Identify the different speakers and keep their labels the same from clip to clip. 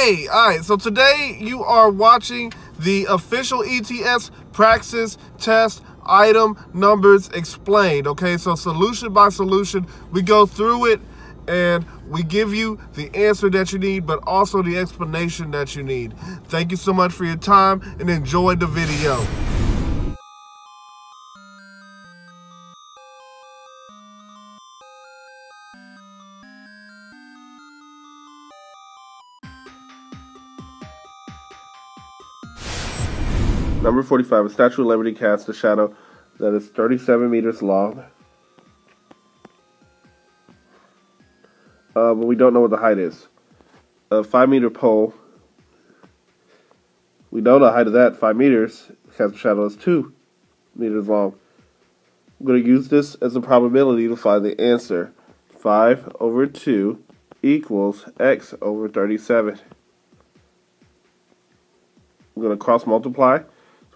Speaker 1: Hey, all right, so today you are watching the official ETS Praxis test item numbers explained. Okay, so solution by solution, we go through it and we give you the answer that you need, but also the explanation that you need. Thank you so much for your time and enjoy the video. Number 45, a Statue of Liberty casts a shadow that is 37 meters long. Uh, but we don't know what the height is. A 5 meter pole. We know the height of that, 5 meters. Casts a shadow is 2 meters long. I'm going to use this as a probability to find the answer. 5 over 2 equals x over 37. I'm going to cross multiply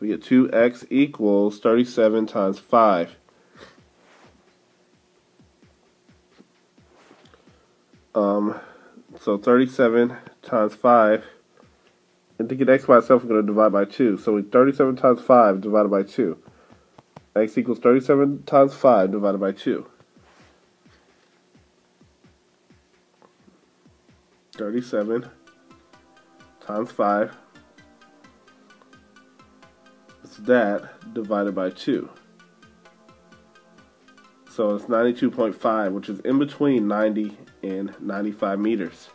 Speaker 1: we get 2x equals 37 times 5. Um, so 37 times 5. And to get x by itself, we're going to divide by 2. So we 37 times 5 divided by 2. x equals 37 times 5 divided by 2. 37 times 5 that divided by 2. So it's 92.5, which is in between 90 and 95 meters.